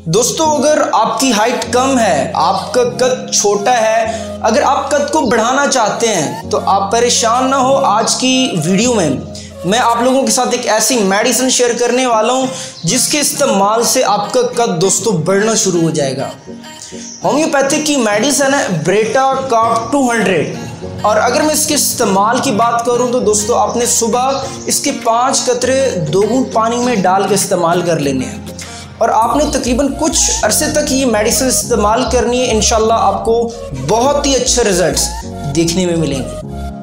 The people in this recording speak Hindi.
दोस्तों, अगर आपकी हाइट कम है, आपका कद छोटा है, अगर आप कद को बढ़ाना चाहते हैं तो आप परेशान ना हो आज की वीडियो में। मैं आप लोगों के साथ एक ऐसी मेडिसिन शेयर करने वाला हूँ, जिसके इस्तेमाल से आपका कद दोस्तों बढ़ना शुरू हो जाएगा। होम्योपैथिक की मेडिसिन है ब्रेटा कार्प 200 और अगर मैं इसके इस्तेमाल की बात करूँ तो दोस्तों, आपने सुबह इसके पाँच कतरे दो घूट पानी में डाल के इस्तेमाल कर लेने हैं। और आपने तकरीबन कुछ अरसे तक ये मेडिसिन इस्तेमाल करनी है इन आपको बहुत ही अच्छे रिज़ल्ट देखने में मिलेंगे।